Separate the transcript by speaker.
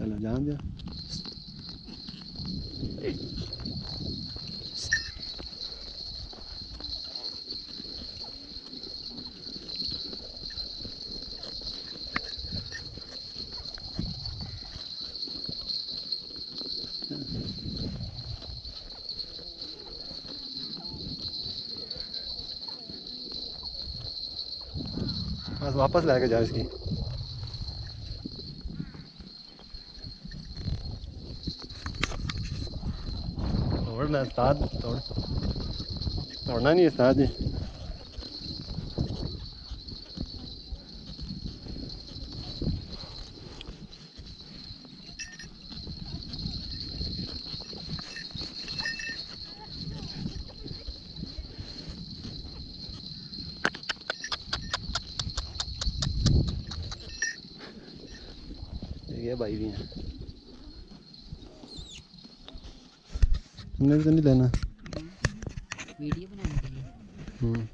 Speaker 1: जान दिया। बस वापस लेके जाओ इसकी। तोड़ना उस्ताद तोड़ तोड़ना नहीं उस्ताद जी ये भाई भी हैं हमने भी तो नहीं लेना।
Speaker 2: वीडियो बनाने के लिए
Speaker 1: हम्म।